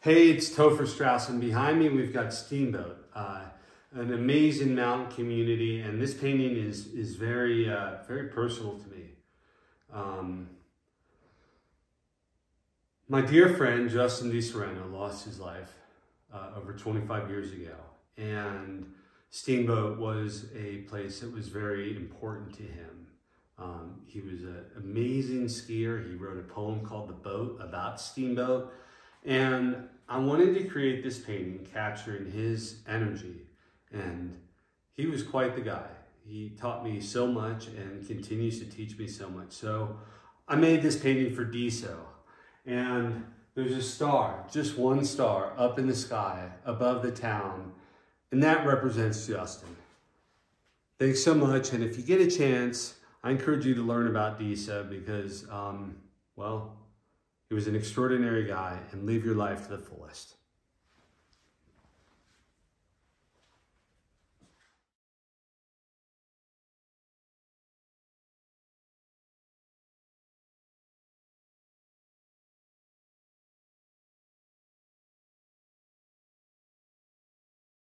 Hey, it's Topher Straus, and behind me we've got Steamboat, uh, an amazing mountain community, and this painting is is very uh, very personal to me. Um, my dear friend Justin DiSereno lost his life uh, over 25 years ago, and Steamboat was a place that was very important to him. Um, he was an amazing skier. He wrote a poem called The Boat about Steamboat. And I wanted to create this painting capturing his energy. And he was quite the guy. He taught me so much and continues to teach me so much. So I made this painting for DISO. And there's a star, just one star up in the sky above the town. And that represents Justin. Thanks so much. And if you get a chance, I encourage you to learn about DISO because, um, well, he was an extraordinary guy and live your life to the fullest.